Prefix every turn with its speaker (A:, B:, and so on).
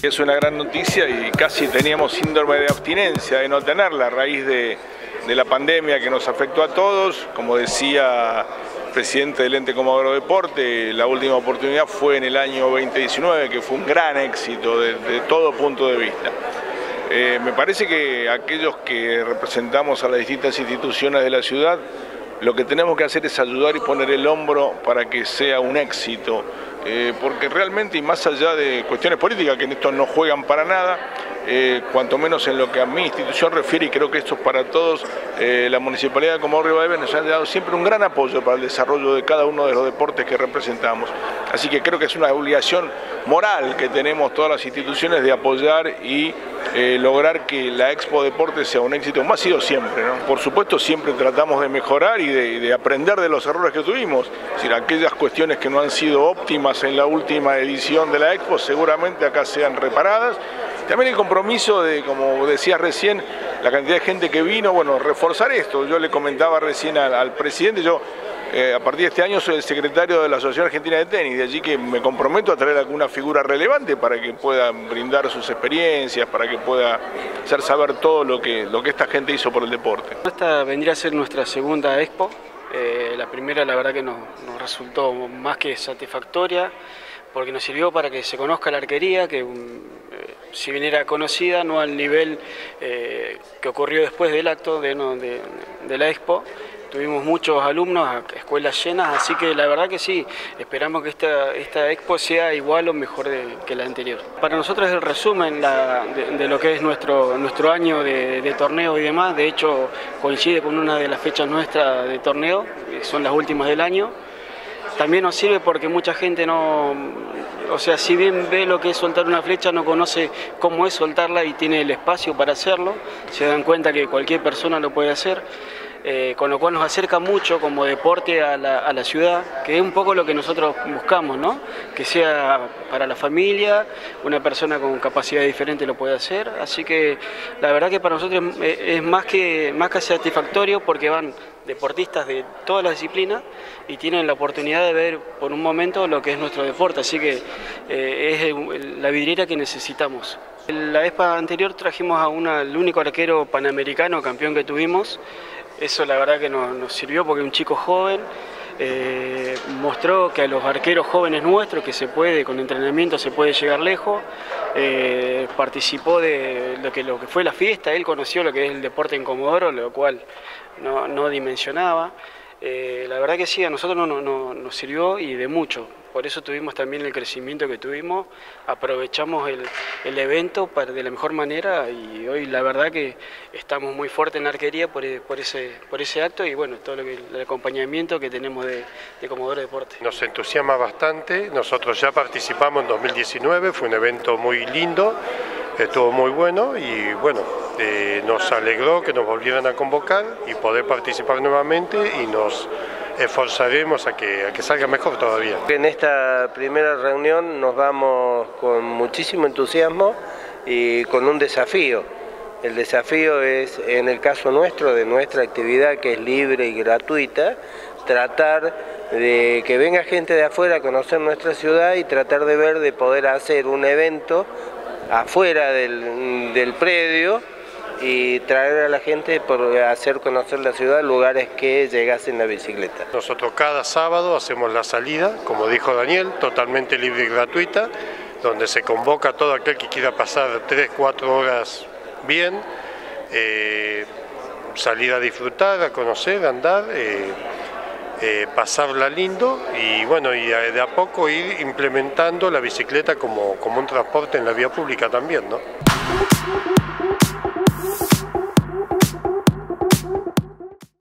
A: Es una gran noticia y casi teníamos síndrome de abstinencia de no tenerla a raíz de, la pandemia que nos afectó a todos. Como decía el presidente del ente Comodoro Deporte, la última oportunidad fue en el año 2019, que fue un gran éxito desde todo punto de vista. Eh, me parece que aquellos que representamos a las distintas instituciones de la ciudad, lo que tenemos que hacer es ayudar y poner el hombro para que sea un éxito eh, porque realmente y más allá de cuestiones políticas que en esto no juegan para nada, eh, cuanto menos en lo que a mi institución refiere, y creo que esto es para todos, eh, la Municipalidad de Comodoro Rivadavia nos ha dado siempre un gran apoyo para el desarrollo de cada uno de los deportes que representamos. Así que creo que es una obligación moral que tenemos todas las instituciones de apoyar y lograr que la Expo Deporte sea un éxito, como ha sido siempre. Por supuesto, siempre tratamos de mejorar y de, aprender de los errores que tuvimos. Es decir, aquellas cuestiones que no han sido óptimas en la última edición de la Expo, seguramente acá sean reparadas. También el compromiso de, como decía recién, la cantidad de gente que vino, bueno, reforzar esto. Yo le comentaba recién al, presidente, yo eh, a partir de este año soy el secretario de la Asociación Argentina de Tenis, de allí que me comprometo a traer alguna figura relevante para que pueda brindar sus experiencias, para que pueda hacer saber todo lo que, esta gente hizo por el deporte.
B: Esta vendría a ser nuestra segunda expo. Eh, la primera la verdad que nos, resultó más que satisfactoria porque nos sirvió para que se conozca la arquería, que eh, si bien era conocida, no al nivel que ocurrió después del acto de, la expo. Tuvimos muchos alumnos, escuelas llenas, así que la verdad que sí, esperamos que esta, esta expo sea igual o mejor que la anterior. Para nosotros es el resumen de, lo que es nuestro, nuestro año de, de, torneo y demás, de hecho coincide con una de las fechas nuestras de torneo, son las últimas del año. También nos sirve porque mucha gente no, o sea, si bien ve lo que es soltar una flecha, no conoce cómo es soltarla y tiene el espacio para hacerlo, se dan cuenta que cualquier persona lo puede hacer. Eh, con lo cual nos acerca mucho como deporte a la, ciudad, que es un poco lo que nosotros buscamos, ¿no? que sea para la familia, una persona con capacidad diferente lo puede hacer, así que la verdad que para nosotros es más que, más que satisfactorio porque van deportistas de todas las disciplinas y tienen la oportunidad de ver por un momento lo que es nuestro deporte, así que eh, es la vidriera que necesitamos. La vez anterior trajimos a una, el único arquero panamericano campeón que tuvimos, eso la verdad que nos, sirvió porque un chico joven. Eh, mostró que a los arqueros jóvenes nuestros que se puede, con entrenamiento se puede llegar lejos, eh, participó de lo que, lo que fue la fiesta, él conoció lo que es el deporte en Comodoro, lo cual no, no dimensionaba. Eh, la verdad que sí, a nosotros no, nos sirvió y de mucho. Por eso tuvimos también el crecimiento que tuvimos, aprovechamos el, evento para, de la mejor manera y hoy la verdad que estamos muy fuertes en la arquería por, ese, por ese acto y bueno, todo lo que, el acompañamiento que tenemos de, de Comodoro Deporte.
C: Nos entusiasma bastante, nosotros ya participamos en 2019, fue un evento muy lindo, estuvo muy bueno y bueno, eh, nos alegró que nos volvieran a convocar y poder participar nuevamente y nos esforzaremos a que, a que salga mejor todavía.
D: En esta primera reunión nos vamos con muchísimo entusiasmo y con un desafío. El desafío es, en el caso nuestro, de nuestra actividad que es libre y gratuita, tratar de que venga gente de afuera a conocer nuestra ciudad y tratar de ver de poder hacer un evento afuera del, predio y traer a la gente por hacer conocer la ciudad lugares que llegasen la bicicleta.
C: Nosotros cada sábado hacemos la salida, como dijo Daniel, totalmente libre y gratuita, donde se convoca a todo aquel que quiera pasar 3, 4 horas bien, eh, salir a disfrutar, a conocer, a andar. Eh, eh, pasarla lindo y bueno, y de a poco ir implementando la bicicleta como, como un transporte en la vía pública también, ¿no?